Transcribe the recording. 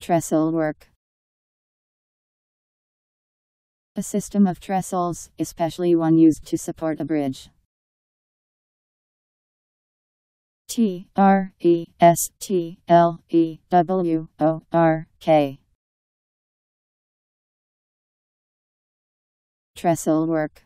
Trestlework. A system of trestles, especially one used to support a bridge. T R E S T L E W O R K Trestlework